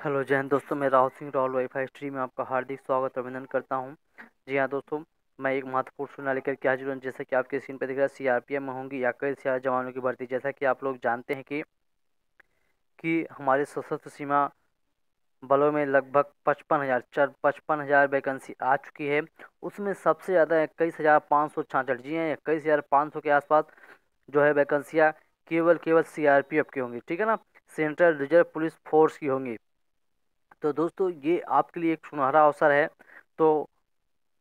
Hello Jain दोस्तों, मैं Rahul Singh, Rahul WiFi stream में आपका हार्दिक स्वागत, अभिनंदन करता हूँ। जी हाँ दोस्तों, मैं एक महत्वपूर्ण सूचना लेकर के हाजिर हूँ, जैसा कि आपके स्क्रीन पर दिख रहा है सीआरपीएफ में होंगी, या कई सियार जवानों की भर्ती। जैसा कि आप लोग जानते हैं कि कि हमारे सशस्त्र सीमा बलों में लगभग पचपन हज़ार, चार, पचपन हज़ार वैकेंसी आ चुकी है। उसमें सबसे ज़्यादा इक्कीस हज़ार पाँच सौ छाछठ जी हैं, इक्कीस हज़ार पाँच सौ के आसपास जो है वैकेंसियाँ केवल केवल सीआरपीएफ की होंगी, ठीक है ना? सेंट्रल रिज़र्व पुलिस फोर्स की होंगी। तो दोस्तों, ये आपके लिए एक सुनहरा अवसर है। तो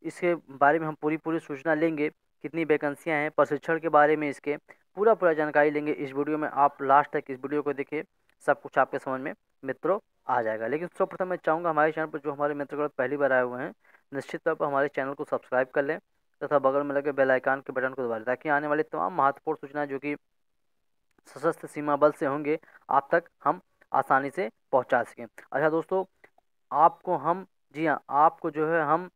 इसके बारे में हम पूरी पूरी सूचना लेंगे, कितनी वैकेंसियाँ हैं, प्रशिक्षण के बारे में इसके पूरा पूरा जानकारी लेंगे। इस वीडियो में आप लास्ट तक इस वीडियो को देखिए, सब कुछ आपके समझ में मित्रों आ जाएगा। लेकिन सर्वप्रथम मैं चाहूँगा हमारे चैनल पर जो हमारे मित्र पहली बार आए हुए हैं, निश्चित तौर पर हमारे चैनल को सब्सक्राइब कर लें तथा बगल में लगे बेल आइकान के बटन को दबा लें, ताकि आने वाली तमाम महत्वपूर्ण सूचना जो कि सशस्त्र सीमा बल से होंगे, आप तक हम आसानी से पहुँचा सकें। अच्छा दोस्तों, आपको हम, जी हाँ आपको जो है हम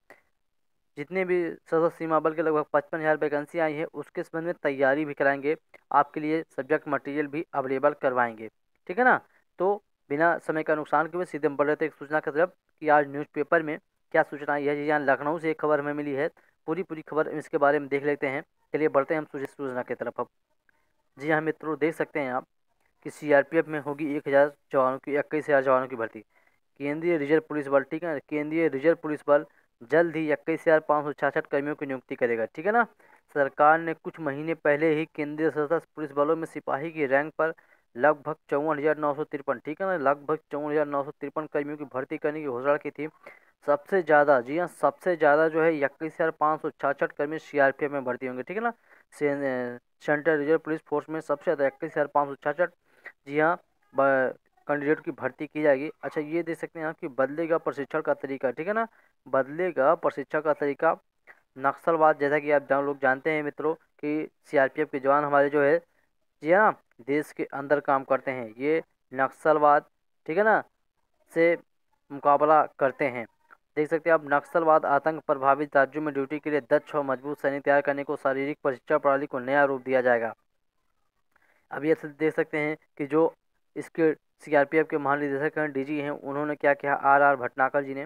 जितने भी सशस्त्र सीमा बल के लगभग पचपन हज़ार वैकेंसी आई है, उसके संबंध में तैयारी भी कराएँगे। आपके लिए सब्जेक्ट मटेरियल भी अवेलेबल करवाएँगे। ठीक है ना? तो बिना समय का नुकसान के हुए सीधे बढ़ रहे थे एक सूचना की तरफ़ कि आज न्यूज़पेपर में क्या सूचना आई है। जी यहाँ लखनऊ से एक खबर हमें मिली है। पूरी पूरी खबर इसके बारे में देख लेते हैं। चलिए बढ़ते हैं हम सूचना की तरफ़ अब। जी हाँ मित्रों, देख सकते हैं आप। कि सीआरपीएफ में होगी एक हज़ार जवानों की, इक्कीस हज़ार जवानों की भर्ती। केंद्रीय रिज़र्व पुलिस बल, ठीक है केंद्रीय रिज़र्व पुलिस बल जल्द ही इक्कीस हज़ार पाँच सौ छियासठ कर्मियों की नियुक्ति करेगा, ठीक है ना? सरकार ने कुछ महीने पहले ही केंद्रीय सशस्त्र पुलिस बलों में सिपाही की रैंक पर लगभग चौवन हज़ार नौ सौ तिरपन, ठीक है ना? लगभग चौवन हज़ार नौ सौ तिरपन कर्मियों की भर्ती करने की घोषणा की थी। सबसे ज़्यादा, जी हाँ सबसे ज़्यादा जो है इक्कीस हज़ार पाँच सौ छियासठ कर्मी सीआरपीएफ में भर्ती होंगे, ठीक है ना? सेंट्रल रिज़र्व पुलिस फोर्स में सबसे ज़्यादा इक्कीस हज़ार पाँच सौ छाछठ जी हाँ कैंडिडेट की भर्ती की जाएगी। अच्छा ये देख सकते हैं आप कि बदलेगा प्रशिक्षण का तरीका, ठीक है ना? बदलेगा प्रशिक्षण का तरीका। नक्सलवाद, जैसा कि आप लोग जानते हैं मित्रों, कि सीआरपीएफ के जवान हमारे जो है, जी हाँ देश के अंदर काम करते हैं। ये नक्सलवाद, ठीक है ना, से मुकाबला करते हैं। देख सकते हैं आप, नक्सलवाद आतंक प्रभावित राज्यों में ड्यूटी के लिए दक्ष और मज़बूत सैनिक तैयार करने को शारीरिक प्रशिक्षण प्रणाली को नया रूप दिया जाएगा। अभी ऐसे देख सकते हैं कि जो इसके सीआरपीएफ के महानिदेशक हैं, डीजी हैं, उन्होंने क्या किया? आर आर भटनाकर जी ने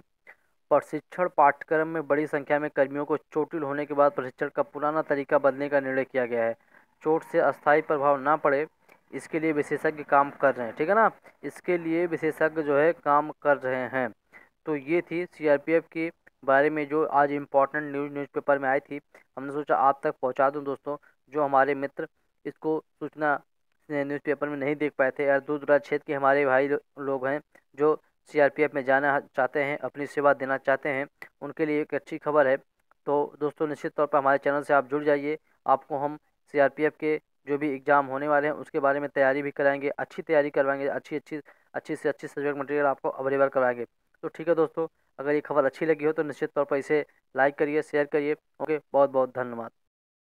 प्रशिक्षण पाठ्यक्रम में बड़ी संख्या में कर्मियों को चोटिल होने के बाद प्रशिक्षण का पुराना तरीका बदलने का निर्णय किया गया है। चोट से अस्थायी प्रभाव ना पड़े, इसके लिए विशेषज्ञ काम कर रहे हैं, ठीक है ना? इसके लिए विशेषज्ञ जो है काम कर रहे हैं। तो ये थी सीआरपीएफ के बारे में जो आज इम्पोर्टेंट न्यूज़ न्यूज़पेपर में आई थी। हमने सोचा आप तक पहुँचा दूँ दोस्तों, जो हमारे मित्र, इसको सूचना न्यूज़पेपर में नहीं देख पाए थे। या दूर दराज क्षेत्र के हमारे भाई लोग हैं, जो सीआरपीएफ में जाना चाहते हैं, अपनी सेवा देना चाहते हैं, उनके लिए एक अच्छी खबर है। तो दोस्तों, निश्चित तौर पर हमारे चैनल से आप जुड़ जाइए। आपको हम सीआरपीएफ के जो भी एग्ज़ाम होने वाले हैं, उसके बारे में तैयारी भी कराएँगे, अच्छी तैयारी करवाएँगे, अच्छी अच्छी अच्छी से अच्छी सब्जेक्ट मटेरियल आपको अवेलेबल करवाएँगे। तो ठीक है दोस्तों, अगर ये खबर अच्छी लगी हो तो निश्चित तौर पर इसे लाइक करिए शेयर करिए। ओके बहुत बहुत धन्यवाद।